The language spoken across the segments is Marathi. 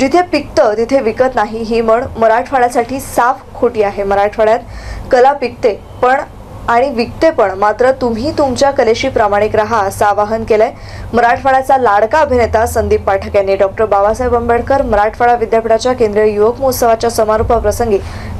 जिथे पिकतं तिथे विकत नाही. ही म्हण मराठवाड्यासाठी साफ खोटी आहे. मराठवाड्यात कला पिकते पण आणि विकते पण. मात्र तुम्ही तुमच्या कलेशी प्रामाणिक राहा असं आवाहन केलंय मराठवाड्याचा लाडका अभिनेता संदीप पाठक यांनी. डॉक्टर बाबासाहेब आंबेडकर मराठवाडा विद्यापीठाच्या केंद्रीय युवक महोत्सवाच्या समारोपाप्रसंगी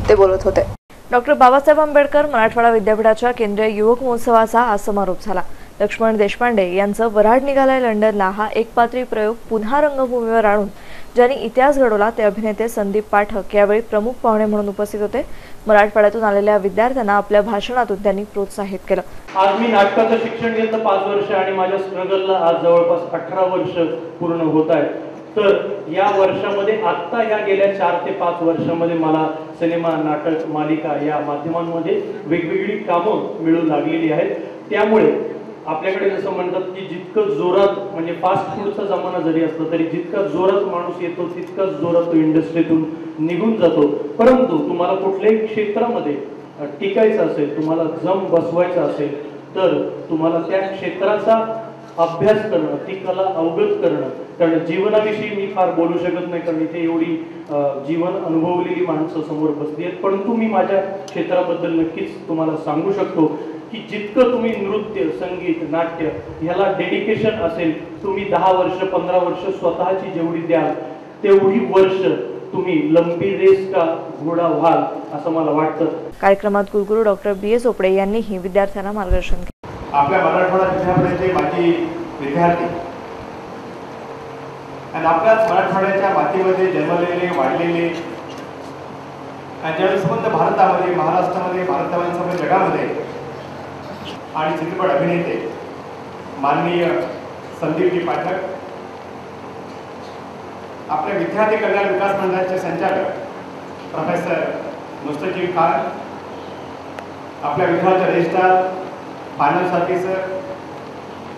ते बोलत होते. डॉक्टर बाबासाहेब आंबेडकर मराठवाडा विद्यापीठाच्या केंद्रीय युवक महोत्सवाचा आज समारोप झाला. लक्ष्मण देशपांडे यांचं वऱ्हाड निघालाय लंडनला. हा एकपात्री प्रयोग पुन्हा रंगभूमीवर आणून ज्यांनी इतिहास घडवला ते अभिनेते संदीप पाठक यावेळी प्रमुख पाहुणे म्हणून उपस्थित होते. मराठवाड्यातून आलेल्या विद्यार्थ्यांना आपल्या भाषणातून त्यांनी प्रोत्साहित केलं. आज मी नाटकाचं शिक्षण घेतलं पाच वर्ष आणि माझ्या स्ट्रगलला आज जवळपास अठरा वर्ष पूर्ण होत आहे तर या वर्षामध्ये आत्ता या गेल्या चार ते पाच वर्षामध्ये मला सिनेमा नाटक मालिका या माध्यमांमध्ये वेगवेगळी कामं मिळू लागलेली आहेत. त्यामुळे आपल्याकडे जसं म्हणतात की जितकं जोरात म्हणजे फास्ट फूडचा जमाना जरी असला तरी जितका जोरात माणूस येतो तितकाच जोरात तो इंडस्ट्रीतून निघून जातो. परंतु तुम्हाला कुठल्याही क्षेत्रामध्ये टिकायचं असेल तुम्हाला जम बसवायचं असेल तर तुम्हाला त्या क्षेत्राचा अभ्यास करणं ती कला अवगत करणं कारण जीवनाविषयी मी फार बोलू शकत नाही कारण इथे एवढी जीवन अनुभवलेली माणसं समोर बसली आहेत. परंतु मी माझ्या क्षेत्राबद्दल नक्कीच तुम्हाला सांगू शकतो. की जितकं तुम्ही नृत्य संगीत नाट्य ह्याला डेडिकेशन असेल तुम्ही दहा वर्ष पंधरा वर्ष स्वतःची जेवढी द्याल तेवढी वर्ष तुम्ही लंबी रेस का घोडा व्हाल असं मला वाटतं. कार्यक्रमात कुलगुरू डॉक्टर बी एस ओपडे यांनीही विद्यार्थ्यांना मार्गदर्शन केलं. आपल्या मराठवाडा विद्यापीठाचे माजी विद्यार्थी आणि आपल्याच मराठवाड्याच्या मातीमध्ये जन्मलेले वाढलेले आणि ज्यावेळी संबंध भारतामध्ये महाराष्ट्रामध्ये भारतामध्ये जगामध्ये आणि चित्रपट अभिनेते माननीय संदीपजी पाठक आपल्या विद्यार्थी कल्याण विकास मंडळाचे संचालक प्रोफेसर मुस्तजीब खान आपल्या विभागाचे रजिस्ट्रार फायनान्स ऑफिसर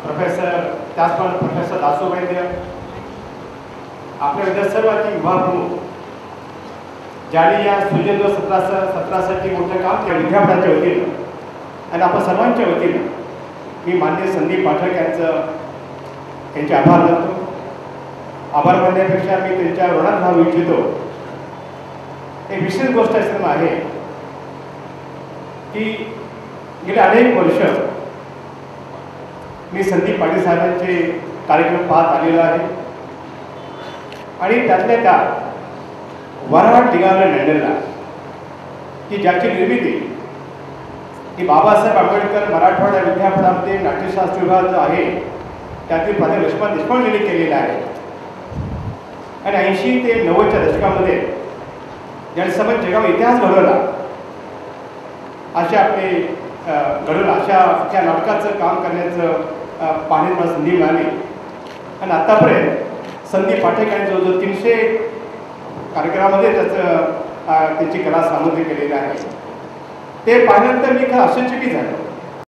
प्रोफेसर त्याचप्रमाणे प्रोफेसर दासू वैद्य आपल्या विद्यार्थी सर्वांची विभाग प्रमुख ज्यांनी या सुजन्य सत्रासह सत्रासाठी मोठं काम त्या विद्यापीठाच्या वतीनं. आणि आपण सर्वांच्या वतीनं मी मान्य संदीप पाठक यांचं त्यांचे आभार मानतो. आभार मानण्यापेक्षा मी त्यांच्या ऋणात राहू इच्छितो. एक विशेष गोष्ट असं आहे की गेले अनेक वर्ष मी संदीप पाटील साहेबांचे कार्यक्रम पाहत आलेलो आहे. आणि त्यातल्या त्या वराड निघालं लंडनला की ज्याची निर्मिती की बाबासाहेब आंबेडकर मराठवाडा विद्यापीठामध्ये नाट्यशास्त्र विभाग जो आहे त्यातील प्राध्यापक लक्ष्मण देशपांडेंनी केलेला आहे आणि ऐंशी ते नव्वदच्या दशकामध्ये ज्यांनी समज इतिहास घडवला. असे आपले घडून घडवलं. अशा त्या नाटकाचं काम करण्याचं पाहण्यात मला संधी मिळाली. आणि आत्तापर्यंत संदीप पाठक यांनी जवळजवळ तीनशे कार्यक्रमामध्ये त्याचं त्याची कला सामुग्री केलेली आहे. ते पाहिल्यानंतर मी खरं आश्चर्यचकित झालो.